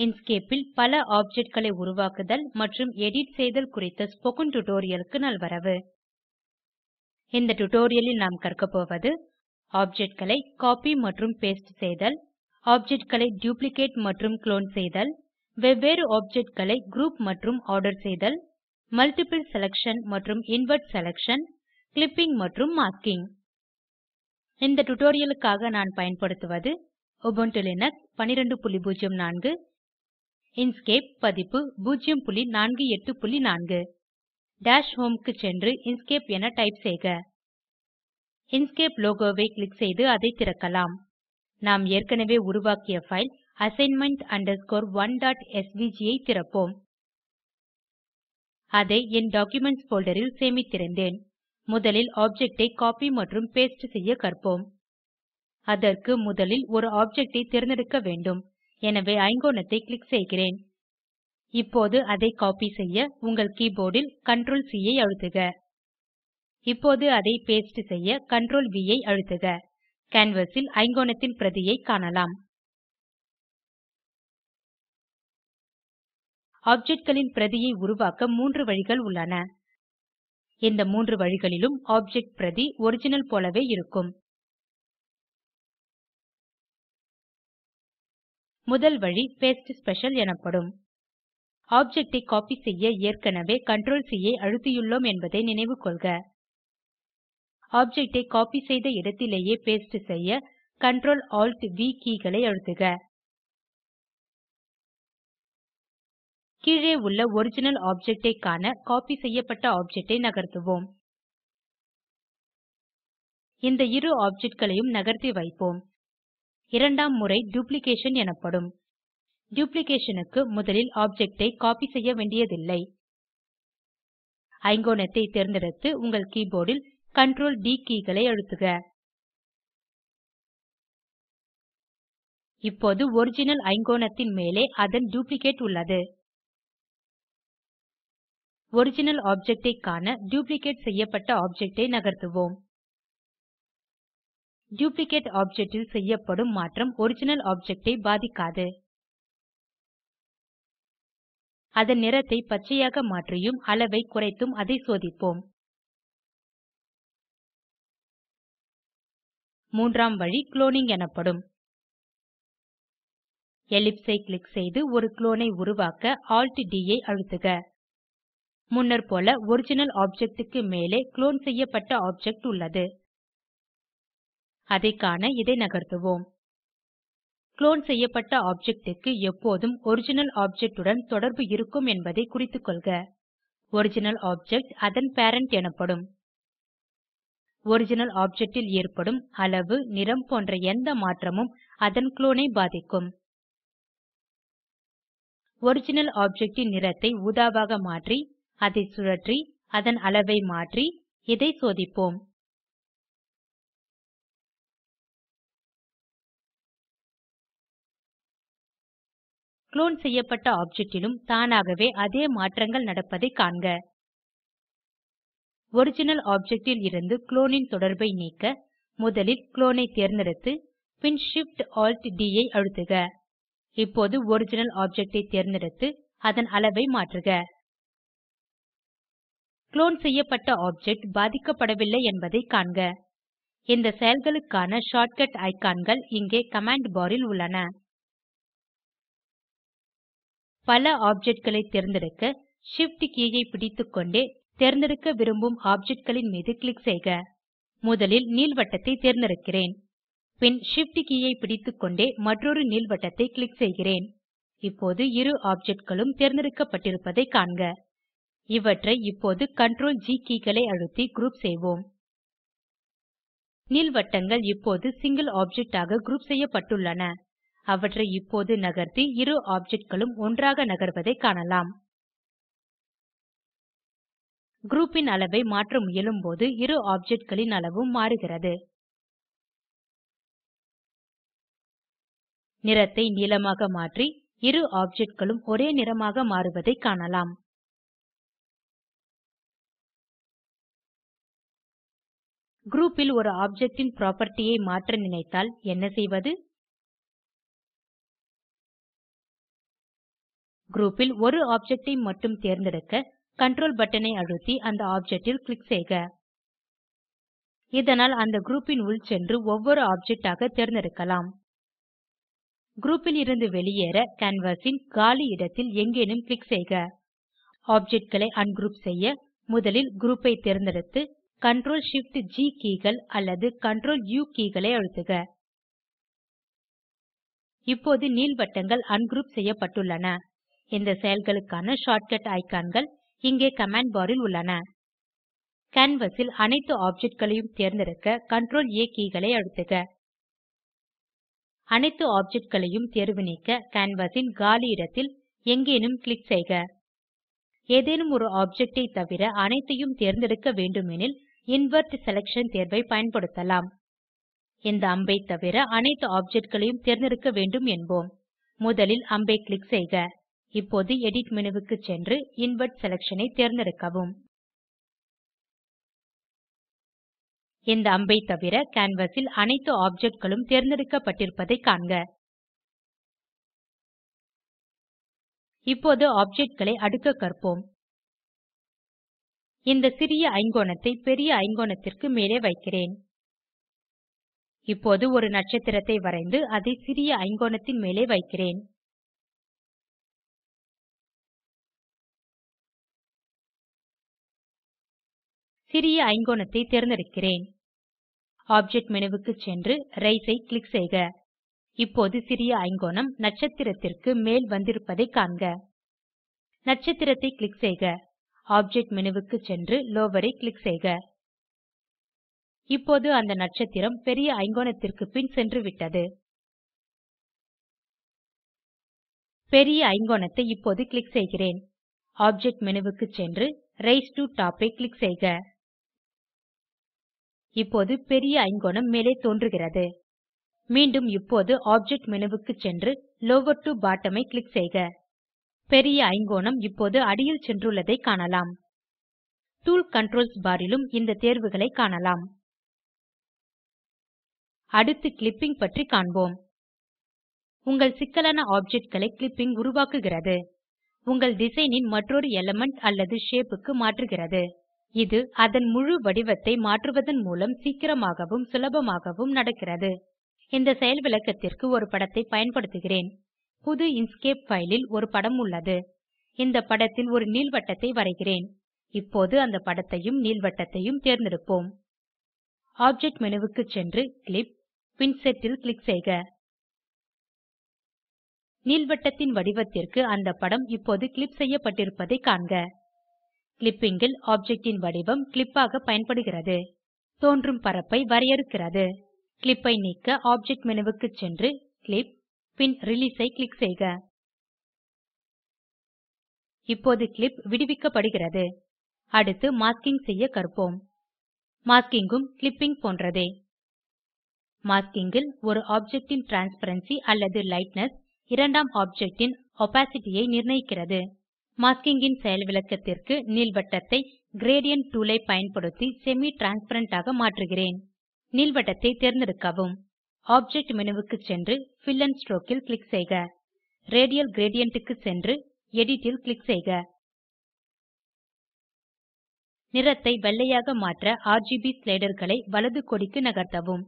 Inkscape இல் பல ஆப்ஜெக்ட்களை உருவாக்குதல் மற்றும் எடிட் செய்தல் குறித்த ஸ்போகன் டுடோரியலுக்கு நல்வரவு. இந்த டுடோரியலில் நாம் கற்கபோவது ஆப்ஜெக்ட்களை கோப்பி மற்றும் பாஸ்டே செய்தல் ஆப்ஜெக்ட்களை டூப்ளிகேட் மற்றும் க்ளோன் செய்தல் வெவ்வேறு ஆப்ஜெக்ட்களை குரூப் மற்றும் ஆர்டர் செய்தல் மல்ட்டிபிள் செலக்ஷன் மற்றும் இன்வெர்ட் செலக்ஷன் கிளிப்பிங் மற்றும் மாஸ்கிங் இந்த டுடோரியலுக்காக நான் பயன்படுத்துவது உபுண்டு லினக்ஸ் 1204 இன்ஸ்கேப் பதிப்பு 0484 டாஷ் ஹோம் க்கு சென்று இன்ஸ்கேப் என டைப் செய்க. இன்ஸ்கேப் லோகோவை க்ளிக் செய்து அதை திறக்கலாம். நாம் ஏற்கனவே உருவாக்கிய பைல் assignment 1.svg ஐ திறப்போம். அதை என் டாக்குமென்ட்ஸ் போல்டர் ல் சேமித்திருந்தேன். முதலில் ஆப்ஜெக்ட் ஐ கோப்பி மற்றும் பாஸ்டே செய்ய கற்போம். அதற்கு முதலில் ஒரு ஆப்ஜெக்ட் ஐ தேர்ந்தெடுக்க வேண்டும். எனவே ஐங்கோணத்தை க்ளிக் செய்கிறேன். இப்போது அதை கோப்பி செய்ய உங்கள் கீபோர்டில் கண்ட்ரோல் CTRL ஐ அழுத்துக. இப்போது அதை பாஸ்டே செய்ய கண்ட்ரோல் V ஐ அழுத்துக. கேன்வாஸ் ல் ஐங்கோணத்தின் பிரதியை காணலாம். ஆப்ஜெக்ட்களின் பிரதியை உருவாக்க மூன்று வழிகள் உள்ளன. இந்த மூன்று வழிகளிலும் ஆப்ஜெக்ட் பிரதி ஒரிஜினல் போலவே இருக்கும். முதல் வழி பாஸ்டே ஸ்பெஷல் எனப்படும். ஆப்ஜெக்ட் ஐ கோப்பி செய்ய ஏற்கனவே CTRL C ஐ அழுத்தியுள்ளோம் என்பதை நினைவு கொள்க. ஆப்ஜெக்ட் ஐ கோப்பி செய்த இடத்திலேயே பாஸ்டே செய்ய Ctrl Alt V கீகளை அழுத்துக. கீழே உள்ள ஒரிஜினல் ஆப்ஜெக்ட் ஐ காண கோப்பி செய்யப்பட்ட ஆப்ஜெக்ட் ஐ நகர்த்துவோம். இந்த இரு ஆப்ஜெக்ட்களையும் நகர்த்தி வைப்போம். இரண்டாம் முறை டூப்ளிகேஷன் எனப்படும். Duplicationக்கு முதலில் ஆப்ஜெக்ட் ஐ கோப்பி செய்ய வேண்டியதில்லை. ஐங்கோணத்தை தேர்ந்தெடுத்து உங்கள் கீபோர்ட் ல் Ctrl D கீகளை அழுத்துக. இப்போது ஒரிஜினல் ஐங்கோணத்தின் மேலே அதன் டூப்ளிகேட் உள்ளது. ஒரிஜினல் ஆப்ஜெக்ட் ஐ காண டுப்ளிகேட் செய்யப்பட்ட ஆப்ஜெக்ட் ஐ நகர்த்துவோம். டூப்ளிகேட் ஆப்ஜெக்ட் ல் செய்யப்படும் மாற்றம் ஒரிஜினல் ஆப்ஜெக்ட் ஐ பாதிக்காது. அதன் நிறத்தை பச்சையாக மாற்றியும் அளவை குறைத்தும் அதை சோதிப்போம். மூன்றாம் வழி குளோனிங் எனப்படும். எலிப்ஸ் ஐ க்ளிக் செய்து ஒரு குளோன் ஐ உருவாக்க Alt D ஐ அழுத்துக. முன்னர் போல ஒரிஜினல் ஆப்ஜெக்ட் க்கு மேலே க்ளோன் செய்யப்பட்ட ஆப்ஜெக்ட் உள்ளது. அதை காண இதை நகர்த்துவோம். க்ளோன் செய்யப்பட்ட ஆப்ஜெக்ட் க்கு எப்போதும் ஒரிஜினல் ஆப்ஜெக்ட் உடன் தொடர்பு இருக்கும் என்பதை குறித்துக்கொள்க. ஒரிஜினல் ஆப்ஜெக்ட் அதன் பேரண்ட் எனப்படும். ஒரிஜினல் ஆப்ஜெக்ட் ல் ஏற்படும் அளவு நிறம் போன்ற எந்த மாற்றமும் அதன் குளோன் ஐ பாதிக்கும். ஒரிஜினல் ஆப்ஜெக்ட் ன் நிறத்தை ஊதாவாக மாற்றி அதை சுழற்றி அதன் அளவை மாற்றி இதை சோதிப்போம். க்ளோன் செய்யப்பட்ட ஆப்ஜெக்ட்டிலும் தானாகவே அதே மாற்றங்கள் நடப்பதை காண்க. ஒரிஜினல் ஆப்ஜெக்ட் ல் இருந்து குளோன் ன் தொடர்பை நீக்க முதலில் குளோன் ஐ தேர்ந்தெடுத்து பின் Shift Alt D ஐ அழுத்துக. இப்போது ஒரிஜினல் ஆப்ஜெக்ட் ஐ தேர்ந்தெடுத்து அதன் அளவை மாற்றுக. குளோன் செய்யப்பட்ட ஆப்ஜெக்ட் பாதிக்கப்படவில்லை என்பதை காண்க. இந்த செயல்களுக்கான ஷார்ட்கட் ஐகான்கள் இங்கே கமாண்ட் பார் ல் உள்ளன. பல ஆப்ஜெக்ட்களை தேர்ந்தெடுக்க Shift கே ஐ பிடித்துக்கொண்டே தேர்ந்தெடுக்க விரும்பும் ஆப்ஜெக்ட்களின் மீது க்ளிக் செய்க. முதலில் நீள்வட்டத்தை தேர்ந்தெடுக்கிறேன். பின் Shift கே ஐ பிடித்துக்கொண்டே மற்றொரு நீள்வட்டத்தை க்ளிக் செய்கிறேன். இப்போது இரு ஆப்ஜெக்ட்களும் தேர்ந்தெடுக்கப்பட்டிருப்பதை காண்க. இவற்றை இப்போது கண்ட்ரோல் ஜி கீகளை அழுத்தி குரூப் செய்வோம். நீள்வட்டங்கள் இப்போது சிங்கில் ஆப்ஜெக்ட் ஆக குரூப் செய்யப்பட்டுள்ளன. அவற்றை இப்போது நகர்த்தி இரு ஆப்ஜெக்ட்களும் ஒன்றாக நகர்வதை காணலாம். குரூப் ன் அளவை மாற்ற முயலும்போது இரு ஆப்ஜெக்ட்களின் அளவும் மாறுகிறது. நிறத்தை நீலமாக மாற்றி இரு ஆப்ஜெக்ட்களும் ஒரே நிறமாக மாறுவதை காணலாம். குரூப் ல் ஒரு ஆப்ஜெக்ட் ன் புராப்பர்ட்டி ஐ மாற்ற நினைத்தால் என்ன செய்வது? குரூப் ல் ஒரு ஆப்ஜெக்ட் ஐ மட்டும் தேர்ந்தெடுக்க கன்ட்ரோல் பட்டனை அழுத்தி அந்த ஆப்ஜெக்ட் ல் க்ளிக் செய்க. இதனால் அந்த குரூப் ன் உள் சென்று ஒவ்வொரு ஆப்ஜெக்ட் ஆக தேர்ந்தெடுக்கலாம். குரூப் இருந்து வெளியேற கேன்வாஸ் ன் காலி இடத்தில் எங்கேனும் க்ளிக் செய்க. ஆப்ஜெக்ட் களை அன்குரூப் செய்ய முதலில் குரூப் ஐ தேர்ந்தெடுத்து Ctrl Shift G keyகள் அல்லது Ctrl U keyகளை அழுத்துக. இப்போது நீள்வட்டங்கள் அன்க்ரூப் செய்யப்பட்டுள்ளன. இந்த செயல்களுக்கான ஷார்ட்கட் ஐகான்கள் இங்கே கமாண்ட் பார் ல் உள்ளன. கேன்வாஸ் ல் அனைத்து ஆப்ஜெக்ட் களையும் தேர்ந்தெடுக்க Ctrl A keyகளை அழுத்துக. அனைத்து ஆப்ஜெக்ட் களையும் தேர்வு நீக்க கேன்வாஸின் காலி இடத்தில் எங்கேனும் க்ளிக் செய்க. ஏதேனும் ஒரு ஆப்ஜெக்ட் ஐ தவிர அனைத்தையும் தேர்ந்தெடுக்க வேண்டுமெனில் இன்வெர்ட் செலக்ஷன் தேர்வை பயன்படுத்தலாம். இந்த அம்பை தவிர அனைத்து ஆப்ஜெக்ட் களையும் தேர்ந்தெடுக்க வேண்டும் என்போம். முதலில் அம்பை க்ளிக் செய்க. இப்போது எடிட் menuக்கு சென்று இன்வெர்ட் செலக்ஷன் ஐ தேர்ந்தெடுக்கவும். இந்த அம்பை தவிர கேன்வாஸ் ல் அனைத்து ஆப்ஜெக்ட் களும் தேர்ந்தெடுக்கப்பட்டிருப்பதை காண்க. இப்போது ஆப்ஜெக்ட் களை அடுக்க கற்போம். இந்த சிறிய ஐங்கோணத்தை பெரிய ஐங்கோணத்திற்கு மேலே வைக்கிறேன். இப்போது ஒரு நட்சத்திரத்தை வரைந்து அதை சிறிய ஐங்கோணத்தின் மேலே வைக்கிறேன். சிறிய ஐங்கோணத்தை தேர்ந்தெடுக்கிறேன். ஆப்ஜெக்ட் மெனுவுக்கு சென்று ரைஸ் ஐ க்ளிக் செய்க. இப்போது சிறிய ஐங்கோணம் நட்சத்திரத்திற்கு மேல் வந்திருப்பதை காண்க. நட்சத்திரத்தை க்ளிக் செய்க. ஆப்ஜெக்ட் மெனுவுக்கு சென்று லவர் ஐ க்ளிக் செய்க. இப்போது அந்த நட்சத்திரம் பெரிய ஐங்கோணத்திற்கு பின் சென்றுவிட்டது. பெரிய ஐங்கோணத்தை இப்போது க்ளிக் செய்கிறேன். ஆப்ஜெக்ட் மெனுவுக்கு சென்று ரெய்ஸ் டோ டாப் ஐ க்ளிக் செய்க. இப்போது பெரிய ஐங்கோணம் மேலே தோன்றுகிறது. மீண்டும் இப்போது ஆப்ஜெக்ட் menuக்கு சென்று லவர் டோ பாட்டம் ஐ க்ளிக் செய்க. பெரிய ஐங்கோணம் இப்போது அடியில் சென்றுள்ளதை காணலாம். டூல் கன்ட்ரோல்ஸ் பார் லும் இந்த தேர்வுகளை காணலாம். அடுத்து கிளிப்பிங் பற்றி காண்போம். உங்கள் சிக்கலான ஆப்ஜெக்ட்களை கிளிப்பிங் உருவாக்குகிறது. உங்கள் டிசைன் ன் மற்றொரு எலிமெண்ட் அல்லது ஷேப் க்கு மாற்றுகிறது. இது அதன் முழு வடிவத்தை மாற்றுவதன் மூலம் சீக்கிரமாகவும் சுலபமாகவும் நடக்கிறது. இந்த செயல் விளக்கத்திற்கு ஒரு படத்தை பயன்படுத்துகிறேன். புது இன்ஸ்கேப் ஃபைலில் ஒரு படம் உள்ளது. இந்த படத்தில் ஒரு நீள்வட்டத்தை வரைகிறேன். இப்போது அந்த படத்தையும் நீள்வட்டத்தையும் தேர்ந்தெடுப்போம். ஆப்ஜெக்ட் menuக்கு சென்று கிளிப் பின் செட் ல் க்ளிக் செய்க. நீள்வட்டத்தின் வடிவத்திற்கு அந்த படம் இப்போது கிளிப் செய்யப்பட்டிருப்பதை காண்க. கிளிப்பிங் ல் ஆப்ஜெக்ட் ன் வடிவம் கிளிப் ஆக பயன்படுகிறது. தோன்றும் பரப்பை வரையறுக்கிறது. கிளிப் ஐ நீக்க ஆப்ஜெக்ட் menuக்கு சென்று கிளிப் பின் ரிலீஸ் ஐ க்ளிக் செய்க. இப்போது கிளிப் விடுவிக்கப்படுகிறது. அடுத்து மாஸ்கிங் செய்ய கற்போம். மாஸ்கிங் ம் கிளிப்பிங் போன்றதே. மாஸ்கிங் ல் ஒரு ஆப்ஜெக்ட் ன் டிரான்ஸ்பரன்சி அல்லது லைட்னெஸ் இரண்டாம் ஆப்ஜெக்ட் ன் ஒபாசிட்டி ஐ நிர்ணயிக்கிறது. மாஸ்கிங்கின் செயல் விளக்கத்திற்கு நீள்வட்டத்தை கிரேடியன்ட் டூல் ஐ பயன்படுத்தி செமி டிரான்ஸ்பரண்ட் ஆக மாற்றுகிறேன். நீள்வட்டத்தை தேர்ந்தெடுக்கவும். ஆப்ஜெக்ட் menuக்கு சென்று பில் ஆண்ட் ஸ்ட்ரோக் ல் க்ளிக் செய்க. ரேடியல் கிரேடியன்ட் க்கு சென்று எடிட் ல் க்ளிக் செய்க. நிறத்தை வெள்ளையாக மாற்ற ஆர்ஜிபி ஸ்லைடர்களை வலது கொடிக்கு நகர்த்தவும்.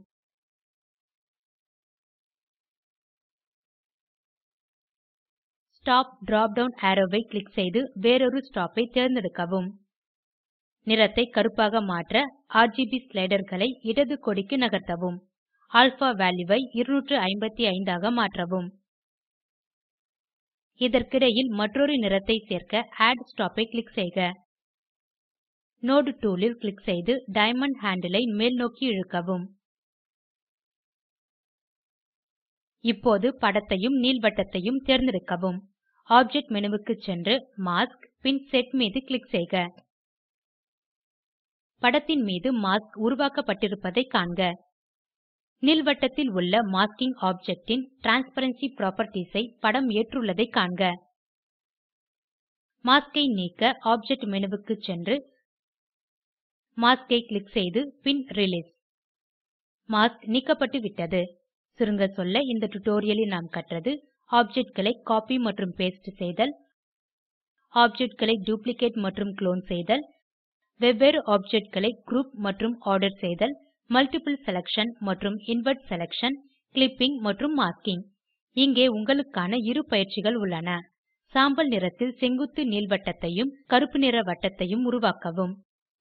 ஸ்டாப் drop டவுன் அரோவ் ஐ க்ளிக் செய்து வேறொரு ஸ்டாப் ஐ தேர்ந்தெடுக்கவும். நிறத்தை கருப்பாக மாற்ற ஆர்ஜிபி ஸ்லைடர்களை இடது கொடிக்கு நகர்த்தவும். அல்பா வால்யூ ஐ 255 ஆக மாற்றவும். இதற்கிடையில் மற்றொரு நிறத்தை சேர்க்க ஆட் ஸ்டாப் ஐ க்ளிக் செய்க. நோட் டூல் ல் க்ளிக் செய்து டயமண்ட் ஹேண்டில் ஐ மேல்நோக்கி இழுக்கவும். இப்போது படத்தையும் நீள்வட்டத்தையும் தேர்ந்தெடுக்கவும். ஆப்ஜெக்ட் menuக்கு சென்று மாஸ்க் பின் செட் மீது க்ளிக் செய்க. படத்தின் மீது மாஸ்க் உருவாக்கப்பட்டிருப்பதை காண்க. நீள்வட்டத்தில் உள்ள மாஸ்கிங் ஆப்ஜெக்ட் ன் டிரான்ஸ்பரன்சி புராப்பர்ட்டீஸ் ஐ படம் ஏற்றுள்ளதை காண்க. மாஸ்க் ஐ நீக்க ஆப்ஜெக்ட் menuக்கு சென்று மாஸ்க் ஐ க்ளிக் செய்து பின் ரிலீஸ் மாஸ்க் நீக்கப்பட்டுவிட்டது. சுருங்க சொல்ல இந்த டுடோரியலில் நாம் கற்றது ஆப்ஜெக்ட்களை கோப்பி மற்றும் பாஸ்டே செய்தல். ஆப்ஜெக்ட்களை டூப்ளிகேட் மற்றும் க்ளோன் செய்தல். வெவ்வேறு ஆப்ஜெக்ட்களை குரூப் மற்றும் ஆர்டர் செய்தல். மல்ட்டிபிள் செலக்ஷன் மற்றும் இன்வெர்ட் செலக்ஷன் கிளிப்பிங் மற்றும் மாஸ்கிங் இங்கே உங்களுக்கான இரு பயிற்சிகள் உள்ளன. சாம்பல் நிறத்தில் செங்குத்து நீள்வட்டத்தையும் கருப்பு நிற வட்டத்தையும் உருவாக்கவும்.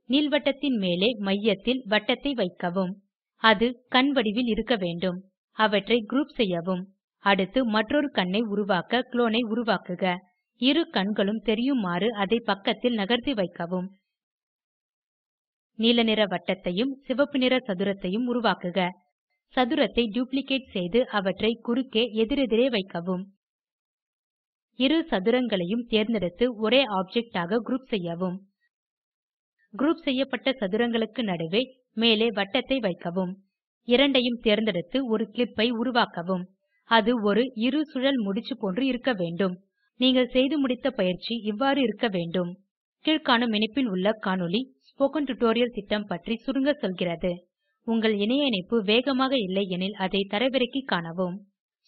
நீள்வட்டத்தின் மேலே மையத்தில் வட்டத்தை வைக்கவும். அது கண் வடிவில் இருக்க வேண்டும். அவற்றை குரூப் செய்யவும். அடுத்து மற்றொரு கண்ணை உருவாக்க குளோன் ஐ உருவாக்குக. இரு கண்களும் தெரியுமாறு அதை பக்கத்தில் நகர்த்தி வைக்கவும். நீல நிற வட்டத்தையும் சிவப்பு நிற சதுரத்தையும் உருவாக்குக. சதுரத்தை டூப்ளிகேட் செய்து அவற்றை குறுக்கே எதிரெதிரே வைக்கவும். இரு சதுரங்களையும் தேர்ந்தெடுத்து ஒரே ஆப்ஜெக்ட் ஆக குரூப் செய்யவும். குரூப் செய்யப்பட்ட சதுரங்களுக்கு நடுவே மேலே வட்டத்தை வைக்கவும். இரண்டையும் தேர்ந்தெடுத்து ஒரு கிளிப் ஐ உருவாக்கவும். அது ஒரு இரு சுழல் முடிச்சு போன்று இருக்க வேண்டும். நீங்கள் செய்து முடித்த பயிற்சி இவ்வாறு இருக்க வேண்டும். கீழ்காணும் இணைப்பில் உள்ள காணொளி ஸ்போக்கன் டியூட்டோரியல் திட்டம் பற்றி சுருங்க சொல்கிறது. உங்கள் இணைய இணைப்பு வேகமாக இல்லை எனில் அதை தரவிறக்கி காணவும்.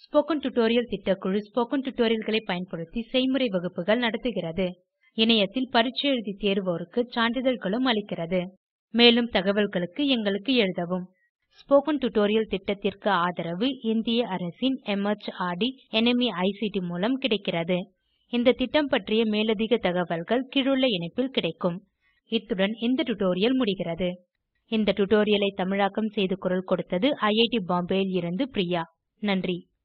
ஸ்போக்கன் டுடோரியல் திட்டக்குழு ஸ்போக்கன் டுடோரியல்களை பயன்படுத்தி செய்முறை வகுப்புகள் நடத்துகிறது. இணையத்தில் பரீட்சை எழுதி தேர்வோருக்கு சான்றிதழ்களும் அளிக்கிறது. மேலும் தகவல்களுக்கு எங்களுக்கு எழுதவும். ஸ்போக்கன் டியூட்டோரியல் திட்டத்திற்கு ஆதரவு இந்திய அரசின் MHRD NMEICT மூலம் கிடைக்கிறது. இந்த திட்டம் பற்றிய மேலதிக தகவல்கள் கீழுள்ள இணைப்பில் கிடைக்கும். இத்துடன் இந்த டுடோரியல் முடிகிறது. இந்த டுடோரியலை தமிழாக்கம் செய்து குரல் கொடுத்தது ஐஐடி பாம்பேவில் இருந்து பிரியா. நன்றி.